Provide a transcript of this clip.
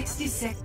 Sixty-six.